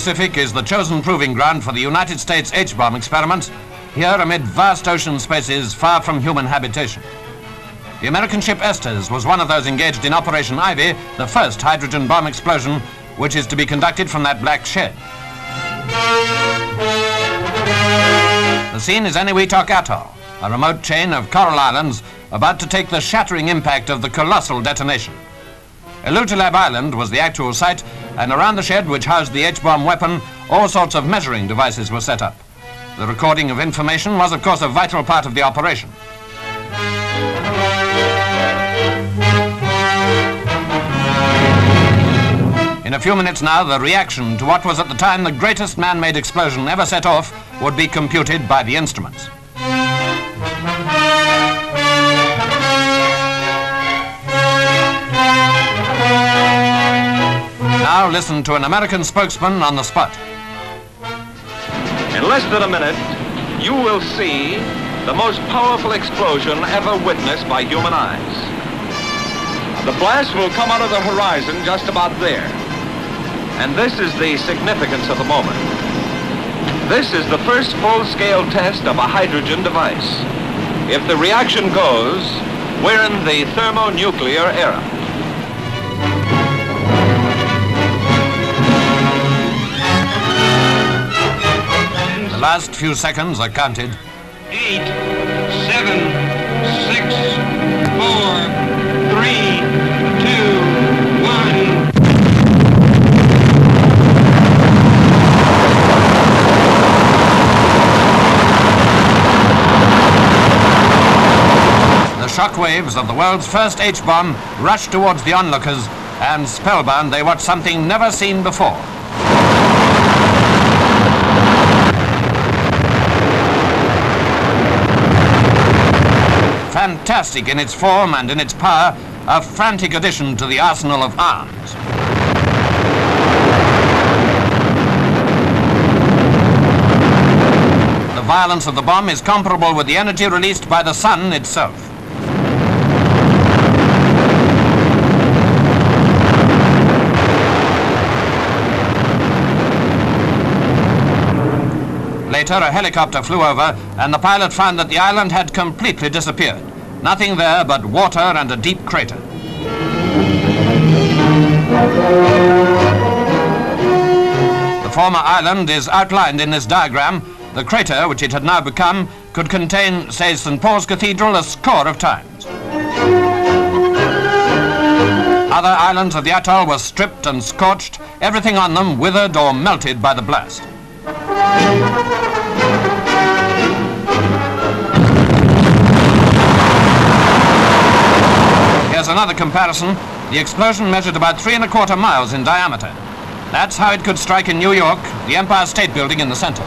Pacific is the chosen proving ground for the United States H-bomb experiments, here amid vast ocean spaces far from human habitation. The American ship Estes was one of those engaged in Operation Ivy, the first hydrogen bomb explosion, which is to be conducted from that black shed. The scene is Eniwetok Atoll, a remote chain of coral islands about to take the shattering impact of the colossal detonation. Elugelab Island was the actual site, and around the shed which housed the H-bomb weapon, all sorts of measuring devices were set up. The recording of information was, of course, a vital part of the operation. In a few minutes now, the reaction to what was at the time the greatest man-made explosion ever set off would be computed by the instruments. Listen to an American spokesman on the spot. In less than a minute, you will see the most powerful explosion ever witnessed by human eyes. The blast will come out of the horizon just about there. And this is the significance of the moment. This is the first full-scale test of a hydrogen device. If the reaction goes, we're in the thermonuclear era. Last few seconds are counted. eight, seven, six, four, three, two, one. The shock waves of the world's first H-bomb rushed towards the onlookers, and spellbound they watched something never seen before. Fantastic in its form and in its power, a frantic addition to the arsenal of arms. The violence of the bomb is comparable with the energy released by the sun itself. Later, a helicopter flew over, and the pilot found that the island had completely disappeared. Nothing there but water and a deep crater. The former island is outlined in this diagram. The crater, which it had now become, could contain, says St. Paul's Cathedral, a score of times. Other islands of the atoll were stripped and scorched, everything on them withered or melted by the blast. Here's another comparison. The explosion measured about three and a quarter miles in diameter. That's how it could strike in New York, the Empire State Building in the center.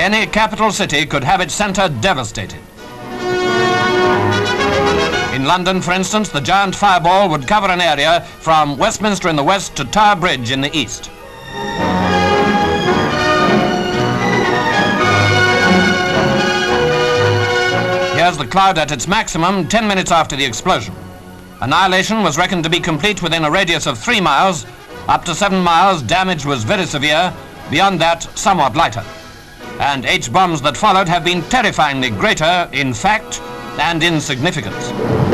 Any capital city could have its center devastated. In London, for instance, the giant fireball would cover an area from Westminster in the west to Tower Bridge in the east. Here's the cloud at its maximum 10 minutes after the explosion. Annihilation was reckoned to be complete within a radius of three miles. Up to seven miles, damage was very severe. Beyond that, somewhat lighter. And H-bombs that followed have been terrifyingly greater in fact and in significance.